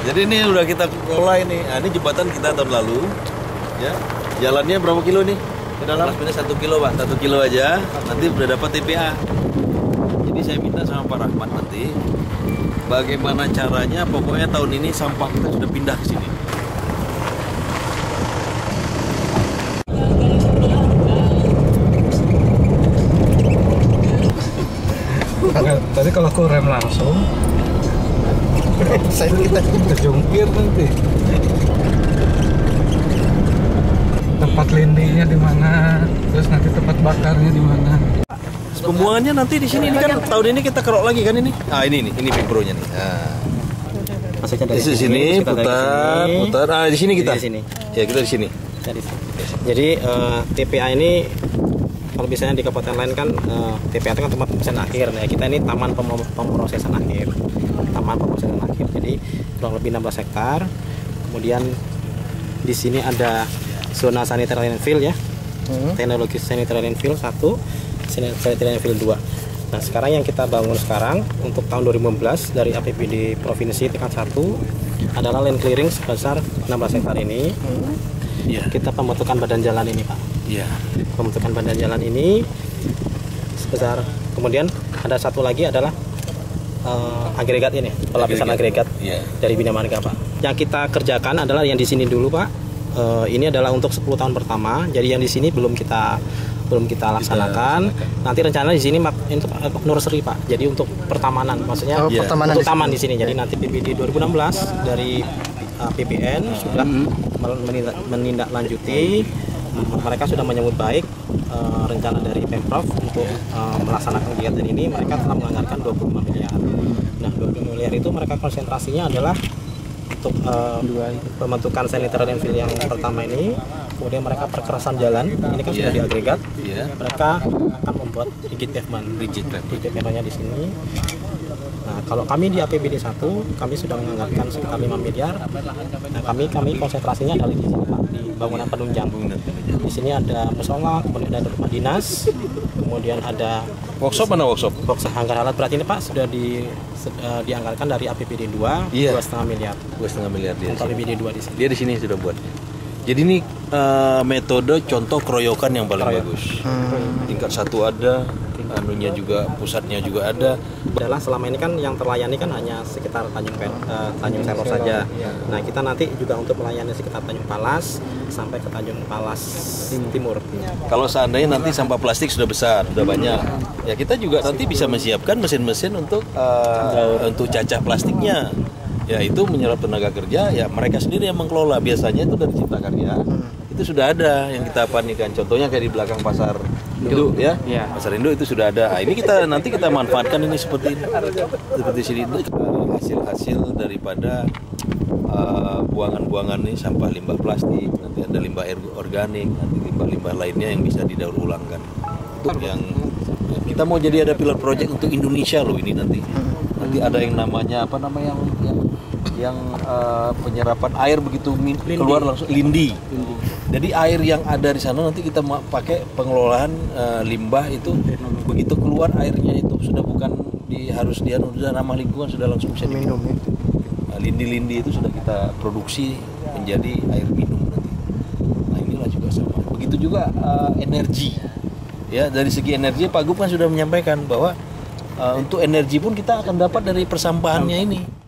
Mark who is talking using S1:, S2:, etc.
S1: Jadi ini udah kita kelola ini. Nah, ini jembatan kita tahun lalu. Ya. Jalannya berapa kilo nih? Ke dalam? Ini satu kilo pak, satu kilo aja. Nanti udah dapat TPA. Jadi saya minta sama Pak Rahmat nanti bagaimana caranya pokoknya tahun ini sampah kita sudah pindah ke sini.
S2: Tadi kalau aku rem langsung, saya kita kejungkir nanti. Tempat lindinya di mana, terus nanti tempat bakarnya di mana.
S1: Pembuangannya nanti di sini ini kan tahun ini kita kerok lagi kan ini. Ah ini nih, ini fibronya nih. Nah.
S3: Dari
S1: Di sini
S3: dari
S1: putar,
S3: sini.
S1: putar. Ah di sini kita.
S3: Di sini.
S1: Ya kita di sini.
S3: Sini. Jadi eh, TPA ini kalau misalnya di kabupaten lain kan eh, TPA itu kan tempat pemrosesan akhir. Nah, kita ini taman pem- pemrosesan akhir. Taman pemrosesan akhir. Jadi kurang lebih 16 hektar. Kemudian di sini ada zona sanitary landfill ya. Teknologi sanitary landfill 1, sanitary landfill 2. Nah, sekarang yang kita bangun sekarang untuk tahun 2015 dari APBD provinsi tingkat 1 adalah land clearing sebesar 16 hektar ini.
S1: Iya.
S3: Kita pembentukan badan jalan ini, Pak
S1: Iya.
S3: pembentukan badan jalan ini sebesar kemudian ada satu lagi adalah eh, agregat ini pelapisan agregat,
S1: Iya.
S3: dari Bina Marga Pak yang kita kerjakan adalah yang di sini dulu Pak Eh, ini adalah untuk 10 tahun pertama jadi yang di sini belum kita belum kita laksanakan. nanti rencana di sini untuk nursery Pak. Jadi untuk pertamanan maksudnya
S4: Oh,
S1: Iya.
S4: pertamanan
S3: untuk
S4: di
S3: taman di sini. Jadi nanti PBD 2016 dari uh, PPN sudah mel- menindak, menindaklanjuti. Mereka sudah menyambut baik uh, rencana dari Pemprov untuk uh, melaksanakan kegiatan ini. Mereka telah menganggarkan 25 miliar. Nah 25 miliar itu mereka konsentrasinya adalah untuk uh, pembentukan sanitary landfill yang pertama ini kemudian mereka perkerasan jalan ini kan sudah
S1: Iya.
S3: diagregat
S1: Iya.
S3: mereka akan membuat rigid pavement
S1: Rigid pavement.
S3: rigid pavement-nya di sini Nah, kalau kami di APBD 1, kami sudah menganggarkan sekitar 5 miliar. Nah, kami kami konsentrasinya adalah di sini, Pak, di bangunan penunjang. Di sini ada musola, kemudian ada rumah dinas, kemudian ada
S1: Workshop mana workshop?
S3: box hanggar alat berat ini Pak sudah di se- eh, dianggarkan dari APBD 2
S1: Iya.
S3: 2,5 miliar.
S1: Dua setengah miliar dia.
S3: Untuk APBD 2 di sini.
S1: Dia di sini sudah buat. Jadi ini eh, metode contoh keroyokan yang paling bagus. Tingkat satu ada, anunya juga pusatnya juga ada.
S3: adalah selama ini kan yang terlayani kan hanya sekitar Tanjung Pel, eh, Tanjung Selor saja. Nah kita nanti juga untuk melayani sekitar Tanjung Palas sampai ke Tanjung Palas Timur.
S1: Kalau seandainya nanti sampah plastik sudah besar, sudah banyak, ya kita juga nanti bisa menyiapkan mesin-mesin untuk eh, untuk cacah plastiknya. Ya itu menyerap tenaga kerja, ya mereka sendiri yang mengelola. Biasanya itu dari Cipta Karya. Itu sudah ada yang kita panikan. Contohnya kayak di belakang pasar Induk ya. Pasar Induk itu sudah ada. Nah, ini kita nanti kita manfaatkan ini seperti ini. Seperti sini itu hasil-hasil daripada uh, buangan-buangan nih sampah limbah plastik, nanti ada limbah air organik, nanti limbah-limbah lainnya yang bisa didaur ulangkan. Untuk yang kita mau jadi ada pilot project untuk Indonesia loh ini nanti. Nanti ada yang namanya apa namanya yang yang, yang uh, penyerapan air begitu min- keluar langsung lindi. Jadi air yang ada di sana nanti kita pakai pengelolaan uh, limbah itu begitu keluar airnya itu sudah bukan di harus dia sudah ramah lingkungan sudah langsung bisa diminum. Nah, Lindi-lindi itu sudah kita produksi menjadi air minum nanti. Nah inilah juga sama. Begitu juga uh, energi. Ya dari segi energi Pak Gub kan sudah menyampaikan bahwa uh, untuk energi pun kita akan dapat dari persampahannya ini.